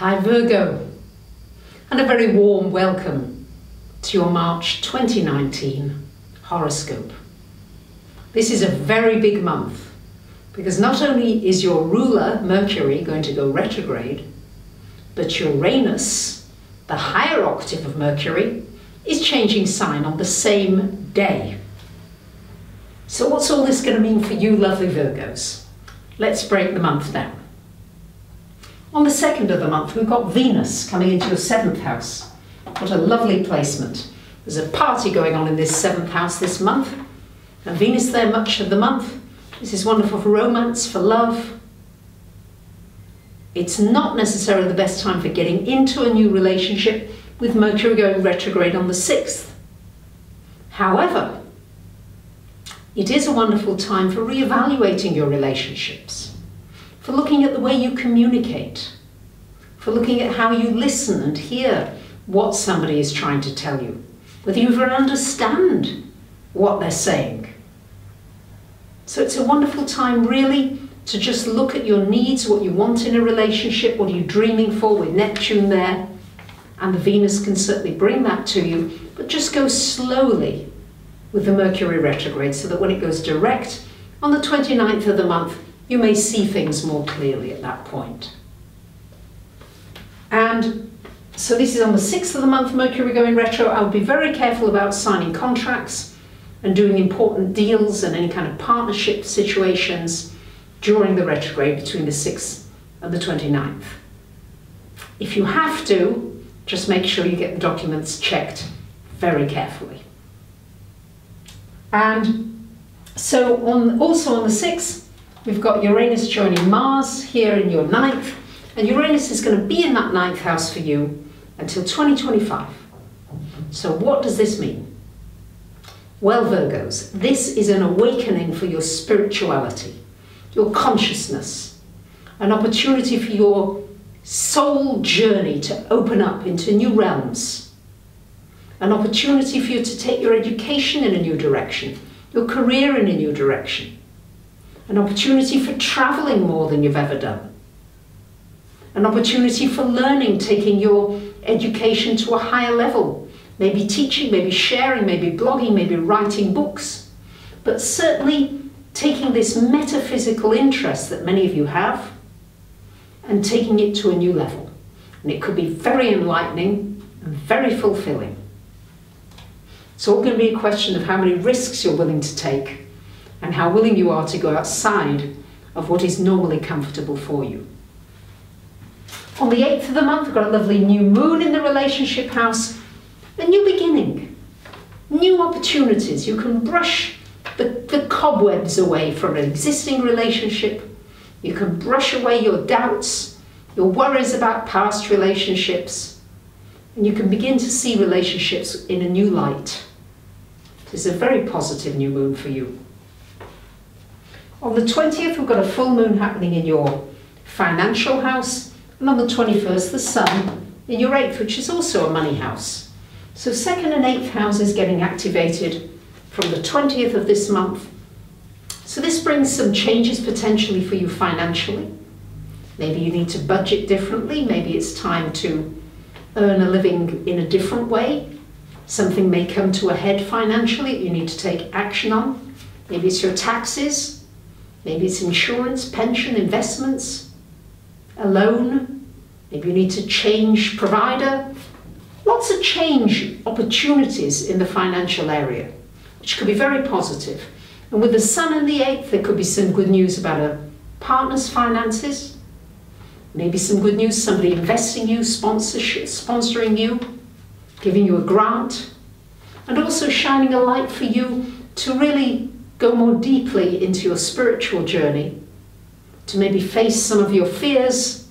Hi Virgo, and a very warm welcome to your March 2019 horoscope. This is a very big month because not only is your ruler Mercury going to go retrograde, but Uranus, the higher octave of Mercury, is changing sign on the same day. So what's all this going to mean for you lovely Virgos? Let's break the month down. On the second of the month, we've got Venus coming into your seventh house. What a lovely placement. There's a party going on in this seventh house this month, and Venus there much of the month. This is wonderful for romance, for love. It's not necessarily the best time for getting into a new relationship with Mercury going retrograde on the 6th. However, it is a wonderful time for re-evaluating your relationships for looking at the way you communicate, for looking at how you listen and hear what somebody is trying to tell you, whether you even understand what they're saying. So it's a wonderful time, really, to just look at your needs, what you want in a relationship, what are you dreaming for with Neptune there. And the Venus can certainly bring that to you, but just go slowly with the Mercury retrograde so that when it goes direct on the 29th of the month, you may see things more clearly at that point. And so this is on the 6th of the month, Mercury going retro. I would be very careful about signing contracts and doing important deals and any kind of partnership situations during the retrograde between the 6th and the 29th. If you have to, just make sure you get the documents checked very carefully. And so on, also on the 6th, We've got Uranus joining Mars here in your ninth, and Uranus is going to be in that ninth house for you until 2025. So what does this mean? Well, Virgos, this is an awakening for your spirituality, your consciousness, an opportunity for your soul journey to open up into new realms, an opportunity for you to take your education in a new direction, your career in a new direction, an opportunity for travelling more than you've ever done, an opportunity for learning, taking your education to a higher level, maybe teaching, maybe sharing, maybe blogging, maybe writing books, but certainly taking this metaphysical interest that many of you have and taking it to a new level. And it could be very enlightening and very fulfilling. It's all going to be a question of how many risks you're willing to take and how willing you are to go outside of what is normally comfortable for you. On the 8th of the month, we've got a lovely new moon in the relationship house, a new beginning, new opportunities. You can brush the, the cobwebs away from an existing relationship. You can brush away your doubts, your worries about past relationships, and you can begin to see relationships in a new light. It's a very positive new moon for you. On the 20th, we've got a full moon happening in your financial house, and on the 21st, the sun in your eighth, which is also a money house. So second and eighth houses getting activated from the 20th of this month. So this brings some changes potentially for you financially. Maybe you need to budget differently. Maybe it's time to earn a living in a different way. Something may come to a head financially that you need to take action on. Maybe it's your taxes, Maybe it's insurance, pension, investments, a loan. Maybe you need to change provider. Lots of change opportunities in the financial area, which could be very positive. And with the sun in the 8th, there could be some good news about a partner's finances. Maybe some good news, somebody investing you, sponsorship, sponsoring you, giving you a grant, and also shining a light for you to really go more deeply into your spiritual journey, to maybe face some of your fears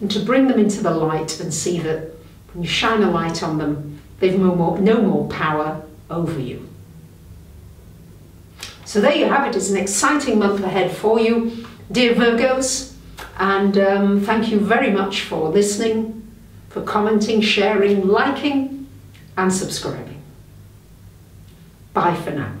and to bring them into the light and see that when you shine a light on them, they've no more, no more power over you. So there you have it. It's an exciting month ahead for you, dear Virgos. And um, thank you very much for listening, for commenting, sharing, liking, and subscribing. Bye for now.